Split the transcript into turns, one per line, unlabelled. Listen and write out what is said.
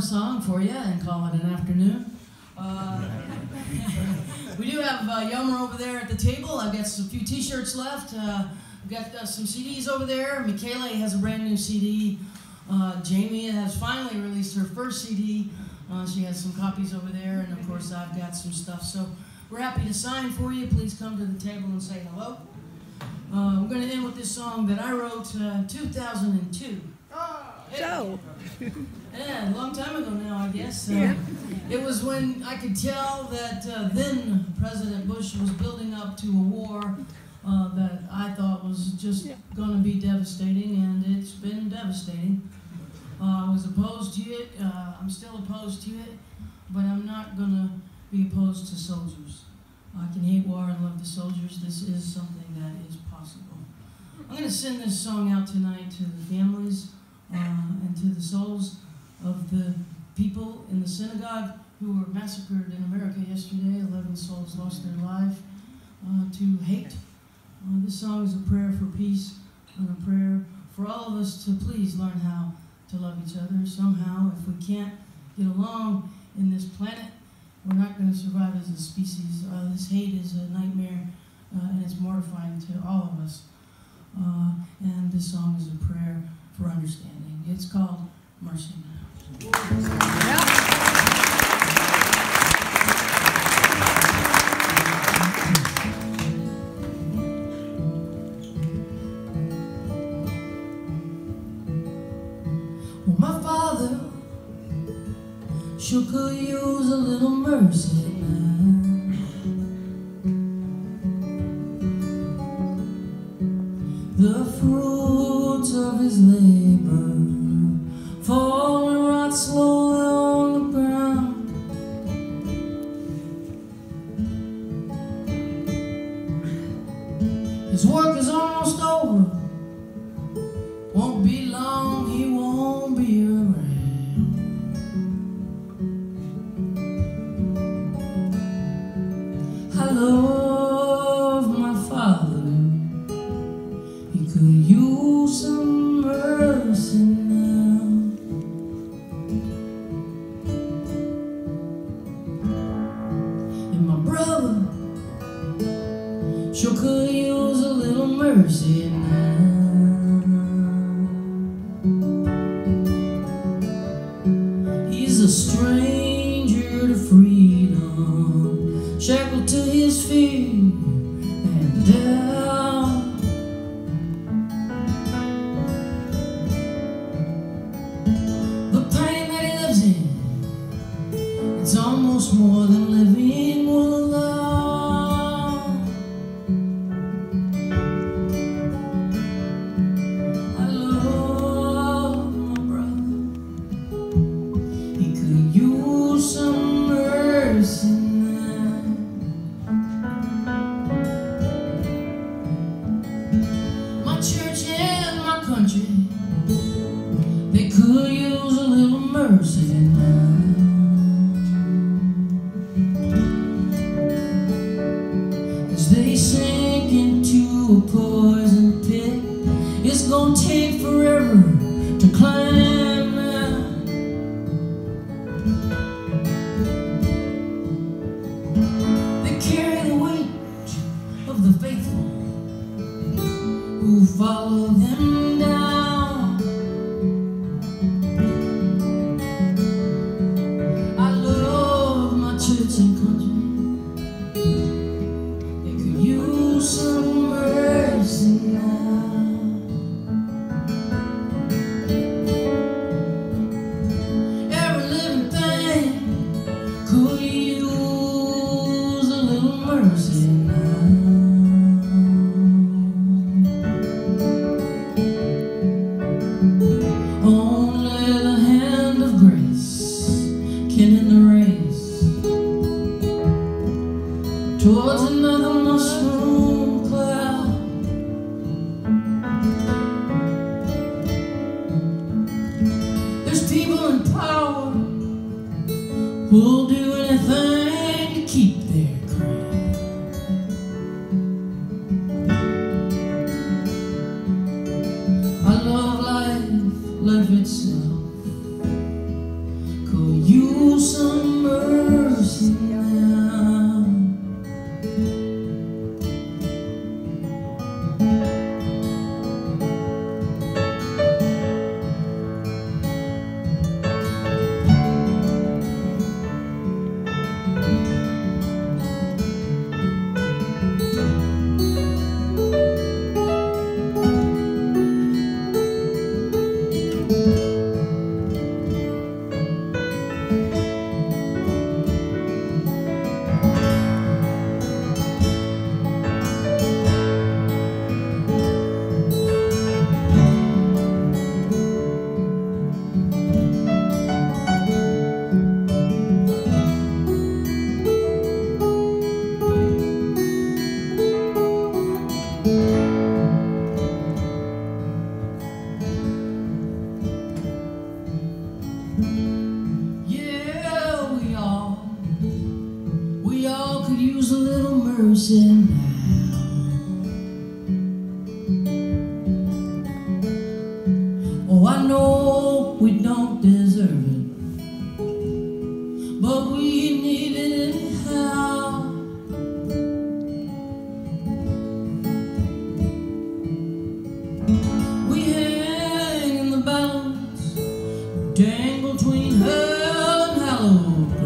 song for you and call it an afternoon. Uh, we do have uh, Yummer over there at the table. I've got a few T-shirts left. Uh, We've got uh, some CDs over there. Michaela has a brand new CD. Uh, Jamie has finally released her first CD. Uh, she has some copies over there, and of course I've got some stuff. So we're happy to sign for you. Please come to the table and say hello. We're going to end with this song that I wrote uh, 2002.
So,
Yeah, a long time ago now, I guess. Uh,
Yeah.
It was when I could tell that uh, then President Bush was building up to a war uh, that I thought was just
Yeah.
going to be devastating, and it's been devastating. Uh, I was opposed to it. Uh, I'm still opposed to it, but I'm not going to be opposed to soldiers. I can hate war and love the soldiers. This is something that is possible. I'm going to send this song out tonight to the families to the souls of the people in the synagogue who were massacred in America yesterday. 11 souls lost their life uh, to hate. Uh, this song is a prayer for peace and a prayer for all of us to please learn how to love each other. Somehow, if we can't get along in this planet, we're not going to survive as a species. Uh, this hate is a nightmare uh, and it's mortifying to all of us. Uh, and this song is a prayer for understanding. It's called Mercy my father sure could use a little mercy now. The fruits of his labor fall mercy As they sink into a poison pit, it's gonna take forever to climb out. They carry the weight of the faithful who follow them towards another mushroom cloud. There's people in power who'll mercy now. Oh, I know we don't deserve it, but we need it anyhow. We hang in the balance dangle between hell and hallowed